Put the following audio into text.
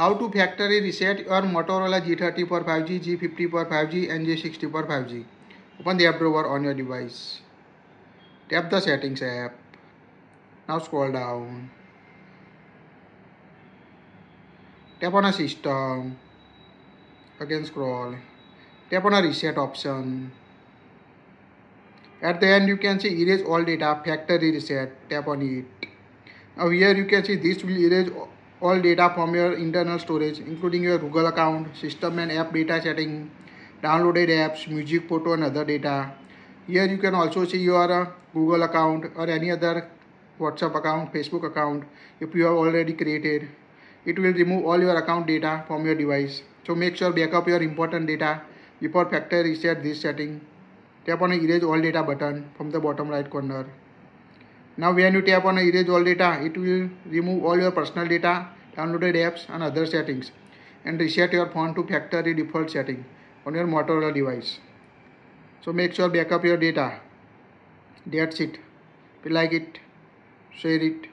how to factory reset your Motorola G34 5G, G54 5G and G64 5G. Open the app drawer on your device. Tap the settings app. Now scroll down. Tap on a system. Again scroll. Tap on a reset option. At the end you can see erase all data factory reset. Tap on it. Now here you can see this will erase all data from your internal storage including your Google account, system and app data setting, downloaded apps, music, photo and other data. Here you can also see your uh, Google account or any other WhatsApp account, Facebook account if you have already created. It will remove all your account data from your device. So make sure backup your important data before factory reset this setting. Tap on erase all data button from the bottom right corner. Now when you tap on erase all data, it will remove all your personal data, downloaded apps and other settings and reset your phone to factory default setting on your Motorola device. So make sure backup your data. That's it. If you like it, share it.